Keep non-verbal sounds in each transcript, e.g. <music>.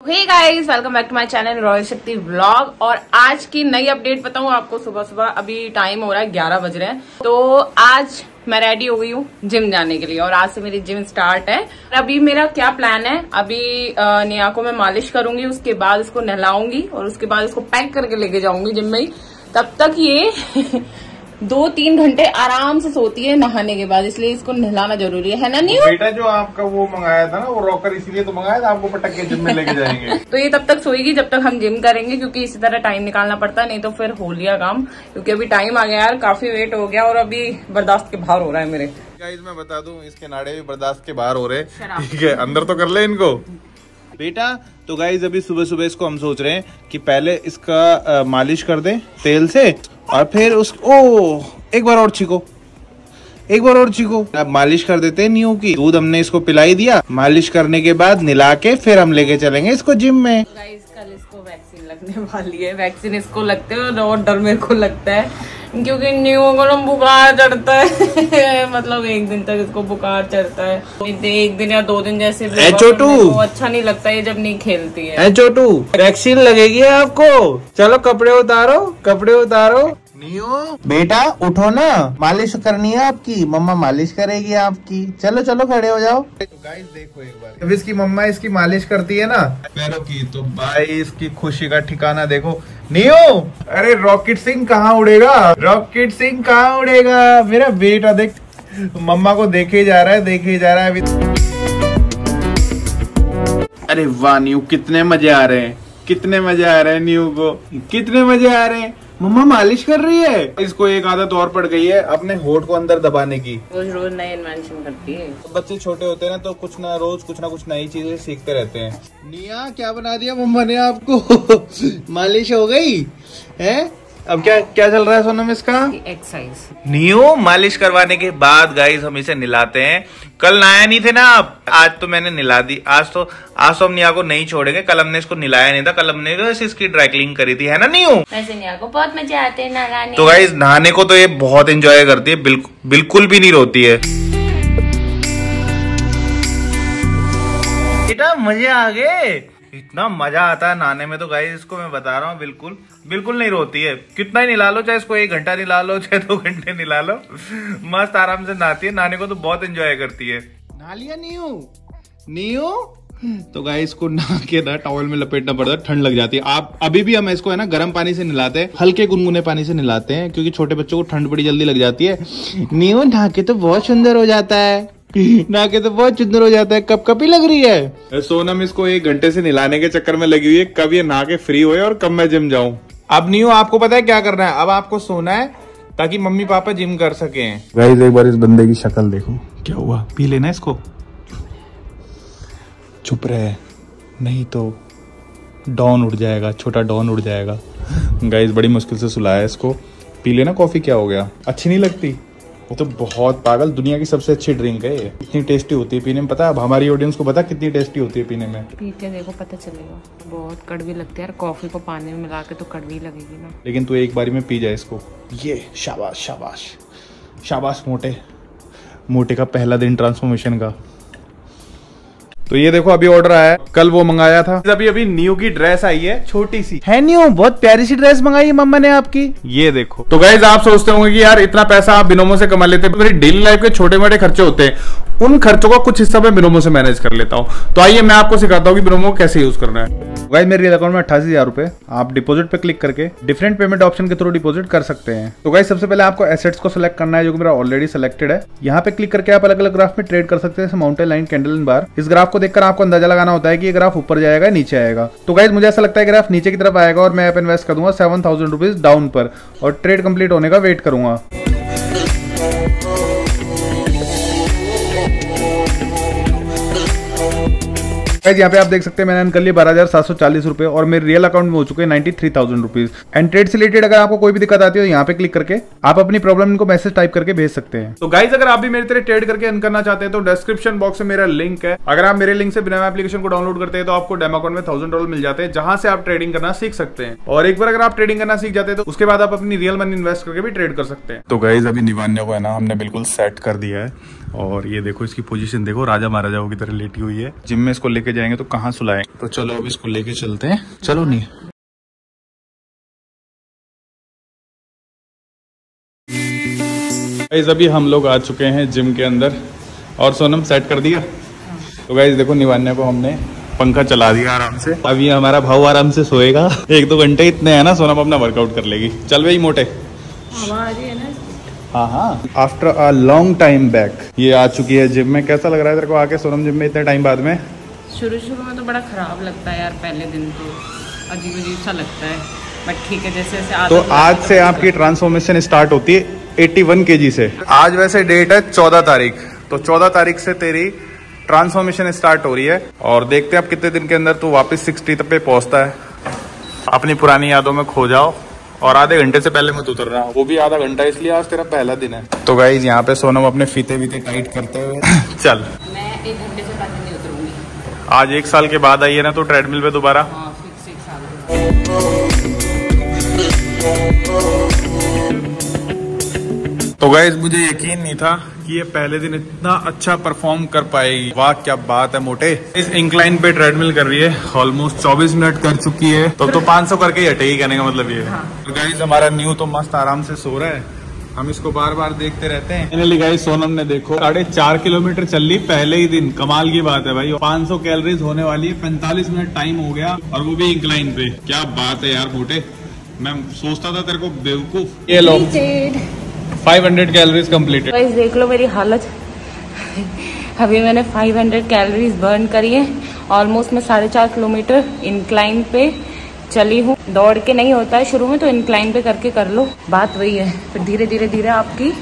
Hey guys welcome back to my channel royal Shakti vlog और आज की नई अपडेट बताऊँ आपको सुबह सुबह अभी टाइम हो रहा है, ग्यारह बज रहे हैं। तो आज मैं रेडी हो गई हूँ जिम जाने के लिए और आज से मेरी जिम स्टार्ट है। और अभी मेरा क्या प्लान है? अभी निया को मैं मालिश करूँगी, उसके बाद उसको नहलाऊँगी और उसके बाद उसको पैक करके लेके जाऊँगी जिम में तब तक ये <laughs> दो तीन घंटे आराम से सोती है नहाने के बाद इसलिए इसको नहलाना ज़रूरी है। ना नहीं बेटा जो आपका वो मंगाया था ना वो रॉकर इसीलिए तो मंगाया था आपको पटक के जिम में लेके जाएँगे। <laughs> तो ये तब तक सोएगी जब तक हम जिम करेंगे क्योंकि इसी तरह टाइम निकालना पड़ता है नहीं तो फिर हो लिया काम। क्योंकि अभी टाइम आ गया यार काफ़ी वेट हो गया और अभी बर्दाश्त के बाहर हो रहा है मेरे। मैं बता दूँ इसके नाड़े भी बर्दाश्त के बाहर हो रहे ठीक है अंदर तो कर ले इनको। बेटा तो गाइज़ अभी सुबह सुबह इसको हम सोच रहे हैं कि पहले इसका मालिश कर दें तेल से और फिर उस, ओ, एक बार और छीको। एक बार और छीको। अब मालिश कर देते हैं न्यू की। दूध हमने इसको पिलाई दिया। मालिश करने के बाद निला के फिर हम लेके चलेंगे इसको जिम में। कल इसको वैक्सीन लगने वाली है। वैक्सीन इसको लगते है और डर मेरे को लगता है। क्योंकि न्यू को बुखार चढ़ता है। <laughs> मतलब एक दिन तक इसको बुखार चढ़ता है। एक दिन या दो दिन जैसे छोटू। अच्छा नहीं लगता ये जब नहीं खेलती है। छोटू वैक्सीन लगेगी आपको? चलो कपड़े उतारो कपड़े उतारो। नियो बेटा उठो ना। मालिश करनी है आपकी। मम्मा मालिश करेगी आपकी। चलो चलो खड़े हो जाओ। तो गाइस देखो एक बार। जब इसकी मम्मा इसकी मालिश करती है ना। पैरों की तो भाई इसकी खुशी का ठिकाना देखो। नियो अरे रॉकेट सिंह कहाँ उड़ेगा? रॉकेट सिंह कहाँ उड़ेगा? मेरा बेटा देख मम्मा को देखे जा रहा है देखे जा रहा है अभी। अरे वाह न्यू कितने मज़े आ रहे हैं। कितने मज़े आ रहे हैं न्यू को। कितने मज़े आ रहे हैं। मम्मा मालिश कर रही है? इसको एक आदत और पड़ गई है अपने होठ को अंदर दबाने की। रोज रोज नए इन्वेंशन करती है। तो बच्चे छोटे होते हैं ना तो कुछ ना रोज कुछ ना कुछ नई चीज़ें सीखते रहते हैं। निया क्या बना दिया मम्मा ने आपको? <laughs> मालिश हो गई? है? अब क्या क्या चल रहा है सोनम इसका? एक्सरसाइज न्यू मालिश करवाने के बाद गाइस हम इसे निलाते हैं। कल नहाया नहीं थे ना आप? आज तो मैंने निला दी। आज तो आज तो हम निया को नहीं छोड़ेंगे। कल हमने इसको निलाया नहीं था। कल हमने तो इसकी ड्राई क्लीन करी थी है ना न्यू वैसे निया को बहुत मज़ा आते हैं नहाने तो गाइस नहाने को तो ये बहुत एंजॉय करती है। बिल्कुल बिल्कुल भी नहीं रोती है। बेटा मज़े आ गए। इतना मज़ा आता है नहाने में तो गाइस इसको मैं बता रहा हूँ बिल्कुल। बिल्कुल नहीं रोती है। कितना ही निला लो चाहे इसको एक घंटा निला लो चाहे दो घंटे निला लो। मस्त आराम से नहाती है। नहाने को तो बहुत एंजॉय करती है। नहा लिया नीयू? नीयू? तो गाय इसको नहा के ना टॉवल में लपेटना पड़ता है ठंड लग जाती है। आप अभी भी हम इसको है ना गर्म पानी से नहलाते हैं हल्के गुनगुने पानी से नहलाते हैं क्योंकि छोटे बच्चों को ठंड बड़ी जल्दी लग जाती है। नीयू नहा के तो बहुत सुंदर हो जाता है। नहा के तो बहुत सुंदर हो जाता है। कब कभी लग रही है? सोनम इसको एक घंटे से नहलाने के चक्कर में लगी हुई है। कब ये नहा के फ्री हो और कब मैं जिम जाऊँ? अब नहीं हो आपको पता है क्या करना है? अब आपको सोना है ताकि मम्मी पापा जिम कर सके। गाइस एक बार इस बंदे की शक्ल देखो। क्या हुआ? पी लेना इसको? चुप रहे। नहीं तो डॉन उड़ जाएगा छोटा डॉन उड़ जाएगा। गाइस बड़ी मुश्किल से सुलाया इसको। पी लेना कॉफ़ी क्या हो गया? अच्छी नहीं लगती? वो तो बहुत पागल दुनिया की सबसे अच्छी ड्रिंक है ये। इतनी टेस्टी होती है पीने में। पता है अब हमारी ऑडियंस को पता कितनी टेस्टी होती है पीने में। पीते देखो पता चलेगा। बहुत कड़वी लगती है यार कॉफ़ी को पानी में मिला के तो कड़वी लगेगी ना। लेकिन तू एक बारी में पी जाए इसको। ये शाबाश शाबाश। शाबाश मोटे। मोटे का पहला दिन ट्रांसफॉर्मेशन का। तो ये देखो अभी ऑर्डर आया कल वो मंगाया था। अभी अभी न्यू की ड्रेस आई है छोटी सी। है न्यू बहुत प्यारी सी ड्रेस मंगाई है मम्मा ने आपकी। ये देखो। तो गाइज़ आप सोचते होंगे कि यार इतना पैसा आप बिनोमो से कमा लेते हैं। मेरी डेली लाइफ के छोटे मोटे खर्चे होते हैं। उन खर्चों का कुछ हिस्सा मैं बिनोमो से मैनेज कर लेता हूँ। तो आइए मैं आपको सिखाता हूँ कि बिनोमो कैसे यूज़ करना है। गाइज़ मेरे अकाउंट में अट्ठासी हज़ार रुपए। आप डिपोजिट पे क्लिक करके डिफरेंट पेमेंट ऑप्शन के थ्रू डिपोजिट कर सकते हैं। तो गाइज़ सबसे पहले आपको एसेट्स को सिलेक्ट करना है, जो कि मेरा ऑलरेडी सिलेक्टेड है। यहाँ पे क्लिक करके आप अलग अलग ग्राफ में ट्रेड कर सकते हैं mountain line candle in bar इस ग्राफ को देखकर आपको अंदाज़ा लगाना होता है कि ग्राफ ऊपर जाएगा, नीचे आएगा। तो गाइज़ मुझे ऐसा लगता है ग्राफ नीचे की तरफ़ आएगा और मैं इन्वेस्ट कर दूँगा सेवन थाउज़ेंड रुपीज़ डाउन पर और ट्रेड कंप्लीट होने का वेट करूँगा। गाइज़ यहाँ पे आप देख सकते हैं मैंने कर लिया बारह हज़ार सात सौ चालीस रुपए और मेरे रियल अकाउंट में हो चुके हैं ninety three thousand rupees and trade से रिलेटेड अगर आपको कोई भी दिक्कत आती है तो यहाँ पे क्लिक करके आप अपनी प्रॉब्लम इनको मैसेज टाइप करके भेज सकते हैं. तो गाइज़ अगर आप भी मेरे तरह ट्रेड करके अर्न करना चाहते हैं तो डिस्क्रिप्शन बॉक्स में मेरा लिंक है. अगर आप मेरे लिंक से बिना एप्लीकेशन को डाउनलोड करते हैं तो आपको डेमो अकाउंट में थाउज़ेंड डॉलर मिल जाते हैं जहाँ से आप ट्रेडिंग करना सीख सकते हैं. और एक बार अगर आप ट्रेडिंग करना सीख जाते हैं तो उसके बाद आप अपनी रियल मनी इन्वेस्ट करके भी ट्रेड कर सकते हैं. तो गाइज़ अभी निवान्य को है ना हमने बिल्कुल सेट कर दिया है. और ये देखो इसकी पोजीशन देखो राजा महाराजाओं की तरह लेटी हुई है। जिम में इसको लेके जाएँगे तो कहाँ सुलाएँ? तो चलो अब इसको लेके चलते हैं। चलो नहीं गाइज़ अभी हम लोग आ चुके हैं जिम के अंदर और सोनम सेट कर दिया? तो गाइज़ देखो निवान्या को हमने पंखा चला दिया आराम से। अब ये हमारा भाव आराम से सोएगा। एक दो घंटे इतने है ना सोनम अपना वर्कआउट कर लेगी। चल भाई मोटे। हाँ। हाँ after a long time back ये आ चुकी है जिम में। कैसा लग रहा है तेरे को आके सोनम जिम में इतने टाइम बाद में? शुरू शुरू में तो बड़ा खराब लगता है यार पहले दिन तो। अजीब अजीब सा लगता है। बट ठीक है जैसे जैसे आदत तो आज जाती से आपकी ट्रांसफॉर्मेशन स्टार्ट होती है 81 केजी से। आज वैसे डेट है 14 तारीख। तो 14 तारीख से तेरी ट्रांसफॉर्मेशन स्टार्ट हो रही है। और देखते हैं अब कितने दिन के अंदर तू वापस 60 तक पे पहुँचता है। अपनी पुरानी यादों में खो जाओ। और आधे घंटे से पहले मत उतर रहा वो भी आधा घंटा इसलिए आज तेरा पहला दिन है। तो गाइज़ यहाँ पे सोनम अपने फीते वीते टाइट करते हुए <coughs> चल। मैं एक घंटे से पहले नहीं उतरूँगी। आज एक साल के बाद आई है ना तो ट्रेडमिल पे दोबारा? हाँ फिक्स एक साल। तो गाइज़ मुझे यकीन नहीं था कि ये पहले दिन इतना अच्छा परफॉर्म कर पाएगी। वाह क्या बात है मोटे। इस इंक्लाइन पे ट्रेडमिल कर रही है। ऑलमोस्ट 24 मिनट कर चुकी है। तो तो 500 करके ही हटेगी कहने का मतलब ये है। तो गाइज़ हमारा न्यू तो मस्त आराम से सो रहा है। हम इसको बार बार देखते रहते हैं। फाइनली गाइज़ सोनम ने देखो साढ़े चार किलोमीटर चल ली पहले ही दिन। कमाल की बात है भाई। 500 कैलोरीज होने वाली है। 45 मिनट टाइम हो गया और वो भी इंक्लाइन पे। क्या बात है यार मोटे। मैं सोचता था तेरे को बेवकूफ़। ये लो 500 कैलोरीज कंप्लीटेड गाइस देख लो मेरी हालत। अभी मैंने 500 कैलोरीज बर्न करी है। ऑलमोस्ट मैं साढ़े चार किलोमीटर इंक्लाइन पे चली हूँ। दौड़ के नहीं होता है शुरू में तो इंक्लाइन पे करके कर लो। बात वही है। फिर धीरे धीरे धीरे आपकी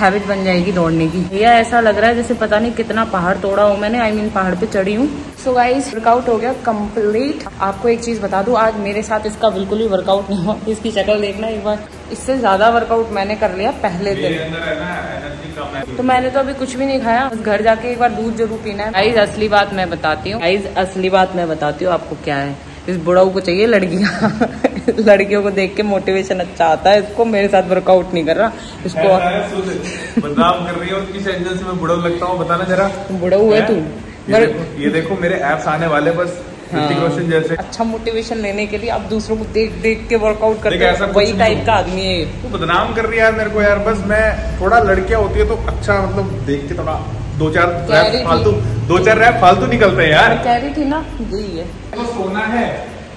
हैबिट बन जाएगी दौड़ने की। भैया ऐसा लग रहा है जैसे पता नहीं कितना पहाड़ तोड़ा हूँ मैंने। आई I मीन mean, पहाड़ पे चढ़ी हूँ। सो गाइस वर्कआउट हो गया कंप्लीट आपको एक चीज़ बता दूँ आज मेरे साथ इसका बिल्कुल भी वर्कआउट नहीं हुआ। इसकी शक्ल देखना एक बार। इससे ज़्यादा वर्कआउट मैंने कर लिया पहले दिन। तो मैंने तो अभी कुछ भी नहीं खाया। बस घर जाके एक बार दूध ज़रूर पीना है। गाइस असली बात मैं बताती हूँ। गाइस असली बात मैं बताती हूँ आपको क्या है। इस बुढ़ाऊ को चाहिए लड़कियाँ। <laughs> लड़कियों को देख के मोटिवेशन अच्छा आता है। इसको मेरे साथ वर्कआउट नहीं कर रहा। इसको बदनाम कर रही है और किस एंगल से मैं बुढ़ा लगता हूँ बताना जरा। बुढ़ाऊ है तू। ये देखो, ये देखो मेरे एप्स आने वाले बस। रोशन जैसे। अच्छा मोटिवेशन लेने के लिए आप दूसरों को देख देख के वर्कआउट करते ऐसा वही टाइप का आदमी है। तू बदनाम कर रही है यार मेरे को यार। बस मैं थोड़ा लड़कियाँ होती है तो अच्छा मतलब देख के थोड़ा दो चार रैप फालतू दो चार रैप फालतू निकलते हैं यार। कह रही थी ना यही है। तो सोना है।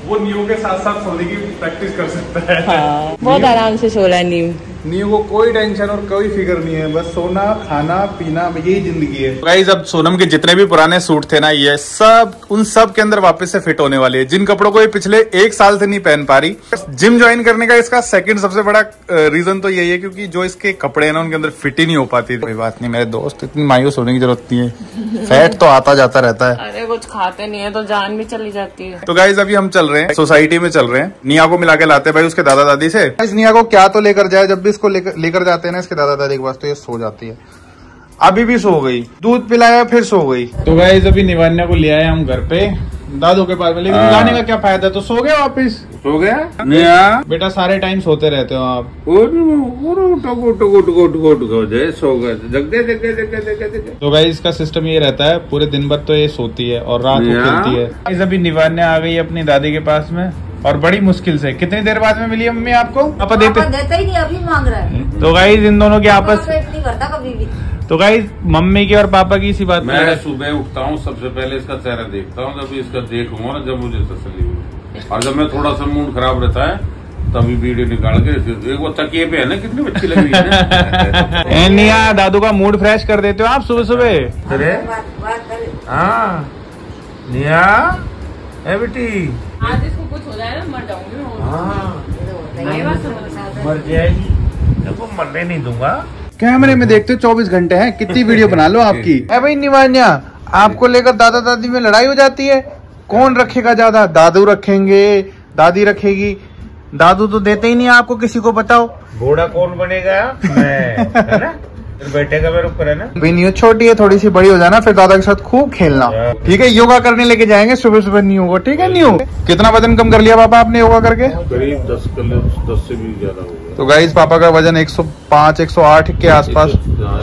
वो नियो के साथ साथ सोने की प्रैक्टिस कर सकता है। हाँ बहुत आराम से सो रहा है नीम नियो को कोई टेंशन और कोई फ़िक्र नहीं है बस सोना खाना पीना यही ज़िंदगी है। गाइस अब सोनम के जितने भी पुराने सूट थे ना ये सब उन सब के अंदर वापस से फिट होने वाले हैं। जिन कपड़ों को ये पिछले एक साल से नहीं पहन पा रही जिम ज्वाइन करने का इसका सेकंड सबसे बड़ा रीजन तो यही है क्योंकि जो इसके कपड़े हैं ना उनके अंदर फिट ही नहीं हो पाती कोई बात नहीं मेरे दोस्त इतनी मायूस होने की ज़रूरत नहीं है। फैट तो आता जाता रहता है। अरे कुछ खाते नहीं है तो जान भी चली जाती है। तो गाइज़ अभी हम चल रहे हैं सोसाइटी में चल रहे हैं। निया को मिला के लाते हैं भाई उसके दादा दादी से निया को क्या तो लेकर जाए जब भी इसको लेकर लेकर जाते हैं ना इसके दादा दादी के पास तो ये सो जाती है अभी भी सो गई दूध पिलाया फिर सो गई तो गाइज़ अभी निवान्या को ले आए हम घर पे दादू के पास में लेकिन जाने का क्या फ़ायदा तो सो गए वापिस हो गया नया बेटा सारे टाइम सोते रहते हो आप टको टको टको टको टको जय सो गए जग दे जग दे जग दे जग दे जग दे तो गाइज़ इसका सिस्टम ये रहता है पूरे दिन भर तो ये सोती है और रात को। खेलती है अभी निवान्या आ गई अपनी दादी के पास में और बड़ी मुश्किल से। कितनी देर बाद में मिली है मम्मी आपको? पापा देते। देता ही नहीं अभी मांग रहा है। तो गाइज़ इन दोनों की आपस नहीं करता कभी भी। तो गाइज़ मम्मी की और पापा की इसी बात मैं सुबह उठता हूँ सबसे पहले इसका चेहरा देखता हूँ जब इसका देखूँगा ना जब मुझे तसली हुई और जब मैं थोड़ा सा मूड खराब रहता है तभी वीडियो निकाल के एक वो तकिए पे है ना कितनी अच्छी लग रही है। <laughs> निया दादू का मूड फ्रेश कर देते हो आप सुबह सुबह? अरे बात बात कर। हाँ। निया? ए बेटी? आज इसको कुछ हो जाए ना मर जाऊँगी हाँ। ये बात समझ मर जाएगी। देखो मरने नहीं दूँगा। कैमरे में देखते हो चौबीस घंटे हैं कितनी वीडियो बना लो <laughs> आपकी। है भाई निवान्या आपको लेकर दादा दादी में लड़ाई हो जाती है? कौन रखेगा ज़्यादा? दादू रखेंगे दादी रखेगी। दादू तो देते ही नहीं आपको किसी को बताओ। घोड़ा कौन बनेगा? मैं है ना? बेटे का मेरे ऊपर है ना? अभी न्यू छोटी है थोड़ी सी बड़ी हो जाना फिर दादा के साथ खूब खेलना। ठीक है योगा करने लेके जाएँगे सुबह सुबह न्यू को ठीक है न्यू कितना वज़न कम कर लिया पापा आपने योगा करके? करीब दस किलो दस से भी ज़्यादा हो गया। तो गाइस पापा का वज़न 105 108 के आसपास हाँ,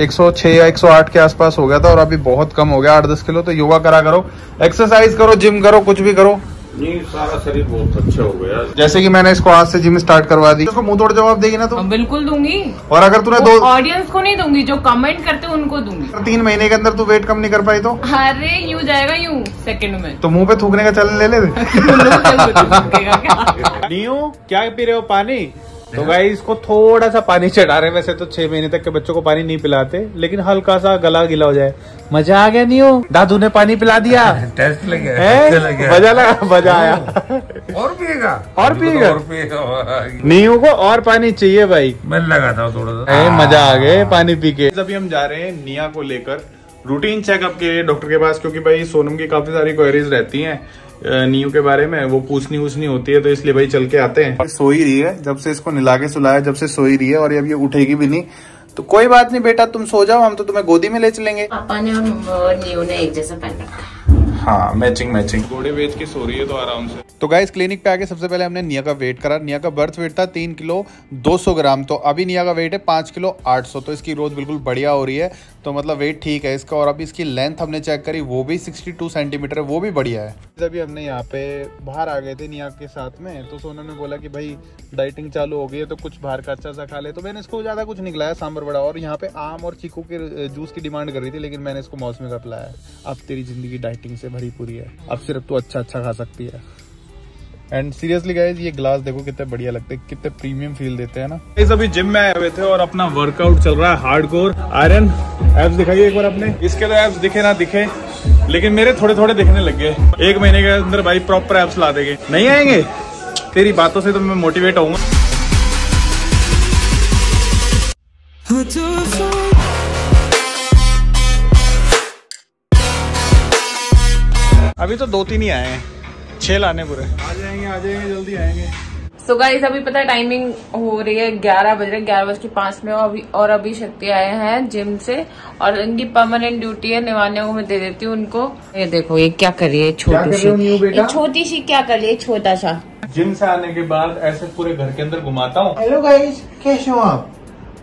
एक सौ छह या एक सौ आठ के आसपास हो गया था और अभी बहुत कम हो गया आठ दस किलो तो योगा करा करो एक्सरसाइज करो जिम करो कुछ भी करो। नहीं सारा शरीर बहुत अच्छा हो गया। जैसे कि मैंने इसको आज से जिम स्टार्ट करवा दी। उसको मुँह तोड़ जवाब देगी ना तो? बिल्कुल दूँगी। और अगर तूने दो ऑडियंस को नहीं दूँगी जो कमेंट करते उनको दूँगी। तीन महीने के अंदर तू वेट कम नहीं कर पाई तो? अरे यू जाएगा यू सेकंड में। तो मुँह पे थूकने का चलन ले ले। <laughs> न्यू क्या पी रहे हो? पानी? तो भाई इसको थोड़ा सा पानी चढ़ा रहे हैं। वैसे तो छह महीने तक के बच्चों को पानी नहीं पिलाते लेकिन हल्का सा गला गिला हो जाए। मज़ा आ गया नियो दादू ने पानी पिला दिया। टेस्ट लगे है? मज़ा लगा मज़ा आया। <laughs> और पिएगा? और पिएगा? और पिएगा नीयू को और पानी चाहिए भाई। मैं लगा था थोड़ा सा। मज़ा आ गए पानी पी के। अभी हम जा रहे हैं निया को लेकर। रूटीन चेकअप के लिए डॉक्टर के पास क्योंकि भाई सोनम की काफ़ी सारी क्वेरीज रहती हैं। नीयू के बारे में वो पूछनी उछनी होती है तो इसलिए भाई चल के आते हैं। सो ही रही है जब से इसको निला के सुलाया जब से सो ही रही है और अब ये उठेगी भी नहीं। तो कोई बात नहीं बेटा तुम सो जाओ हम तो तुम्हें गोदी में ले चलेंगे। पापा ने और न्यू ने एक जैसा पहन रखा है मैचिंग मैचिंग घोड़े बेच के सो रही है तो आराम से। तो गाइस क्लिनिक पे आके सबसे पहले हमने निया का वेट करा। निया का बर्थ वेट था तीन किलो दो सौ ग्राम तो अभी निया का वेट है पाँच किलो आठ सौ तो इसकी ग्रोथ बिल्कुल बढ़िया हो रही है। तो मतलब वेट ठीक है इसका और अभी इसकी लेंथ हमने चेक करी वो भी सिक्सटी टू सेंटीमीटर है वो भी बढ़िया है। अभी हमने यहाँ पे बाहर आ गए थे निया के साथ में तो सोनम ने बोला कि भाई डाइटिंग चालू हो गई है तो कुछ बाहर का अच्छा सा खा ले। तो मैंने इसको ज़्यादा कुछ निकलाया सांबर बड़ा और यहाँ पे आम और चीकू के जूस की डिमांड कर रही थी लेकिन मैंने इसको मौसमी का पिलाया अब तेरी ज़िंदगी डाइटिंग से भरी पूरी है। अब सिर्फ़ तू अच्छा अच्छा खा सकती है। एंड सीरियसली गाइज़ ये ग्लास देखो कितने बढ़िया लगते हैं कितने प्रीमियम फील देते हैं ना। इस अभी जिम में आए हुए थे और अपना वर्कआउट चल रहा है हार्डकोर आयरन एप्स दिखाइए एक बार अपने। इसके तो एप्स दिखे ना दिखे लेकिन मेरे थोड़े थोड़े दिखने लग गए। एक महीने के अंदर भाई प्रॉपर एप्स ला देंगे। नहीं आएँगे? तेरी बातों से तो मैं मोटिवेट होऊँगा। अभी तो दो तीन ही आए हैं। छह लाने पूरे। आ जाएँगे आ जाएँगे जल्दी आएँगे सो गाइस अभी पता है टाइमिंग हो रही है ग्यारह बज रहे ग्यारह बज के पाँच में और अभी और अभी शक्ति आए हैं जिम से और इनकी परमानेंट ड्यूटी है निवान्या को मैं दे देती हूँ उनको। ये देखो ये क्या कर रही है छोटी सी। छोटी सी क्या कर रही है छोटा सा। जिम से आने के बाद ऐसे पूरे घर के अंदर घुमाता हूँ। हेलो गाइस कैसे हो आप?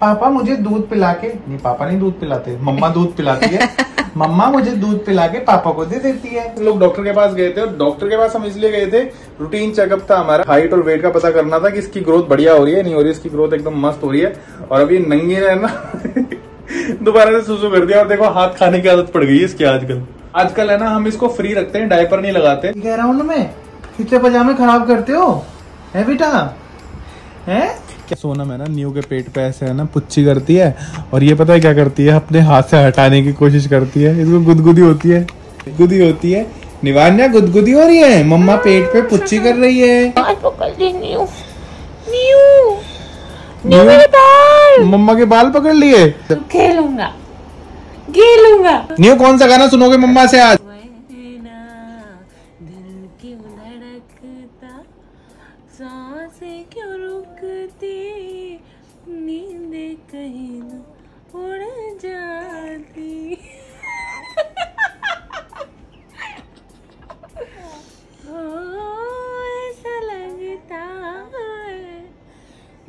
पापा मुझे दूध पिला के नहीं पापा नहीं दूध पिलाते मम्मा दूध पिलाती है। <laughs> मम्मा मुझे दूध पिला के पापा को दे देती है। लोग डॉक्टर के पास गए थे और डॉक्टर के पास हम इसलिए गए थे रूटीन चेकअप था हमारा। हाइट और वेट का पता करना था कि इसकी ग्रोथ बढ़िया हो रही है नहीं हो रही इसकी ग्रोथ एकदम मस्त हो रही है। और अभी नंगी ने ना <laughs> दोबारा से सुसु कर दिया और देखो हाथ खाने की आदत पड़ गई है इसकी आजकल। आजकल है ना हम इसको फ्री रखते हैं डायपर नहीं लगाते। कह रहा हूँ ना मैं खिंचे पजामे खराब करते हो? है बेटा? है? क्या सोनम है ना न्यू के पेट पे ऐसे है ना पुच्ची करती है और ये पता है क्या करती है? अपने हाथ से हटाने की कोशिश करती है। इसको गुदगुदी होती है। गुदगुदी होती है। निवान्या गुदगुदी हो रही है? मम्मा पेट पे पुच्ची कर रही है। न्यू मम्मा के बाल पकड़ लिए? खेलूँगा। खेलूँगा। न्यू कौन सा गाना सुनोगे मम्मा से आज?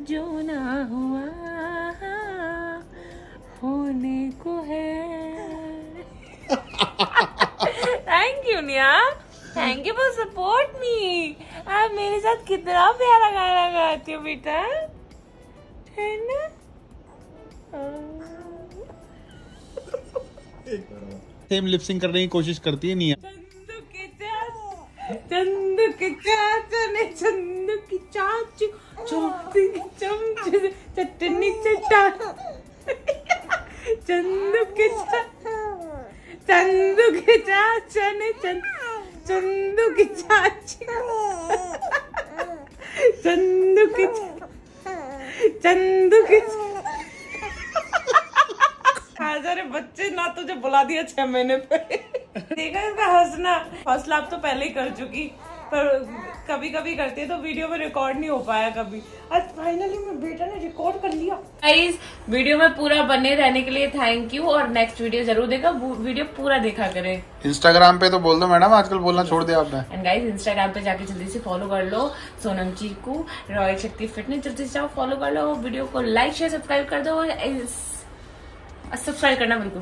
जो ना हुआ होने को है। थैंक यू निया thank you for support me आप मेरे साथ कितना प्यारा गाना गाती हो बेटा। है ना? सेम लिपसिंग करने की कोशिश करती है चाचू चंदू के चाचा ने चंदू की चाचू चौथी चमचे, चटनी चटा। चंदू के चंदू के चाचा ने चंदू की चाची। चंदू के चंदू के हज़ार बच्चे, ना तुझे बुला दिया छह महीने पे। देखा इसका हंसना। हौसला आप तो पहले ही कर चुकी। पर कभी कभी करती है तो वीडियो में रिकॉर्ड नहीं हो पाया कभी। आज फाइनली मेरे बेटा ने रिकॉर्ड कर लिया। गाइस वीडियो में पूरा बने रहने के लिए थैंक यू और नेक्स्ट वीडियो ज़रूर देखा वीडियो पूरा देखा करें। इंस्टाग्राम पे तो बोल दो मैडम आजकल बोलना छोड़ दिया आपने। एंड गाइस इंस्टाग्राम पे जाके जल्दी से फॉलो कर लो सोनम जी को रॉयल शक्ति फिटनेस जल्दी से जाओ फॉलो कर लो वीडियो को लाइक शेयर सब्सक्राइब कर दो सब्सक्राइब करना बिल्कुल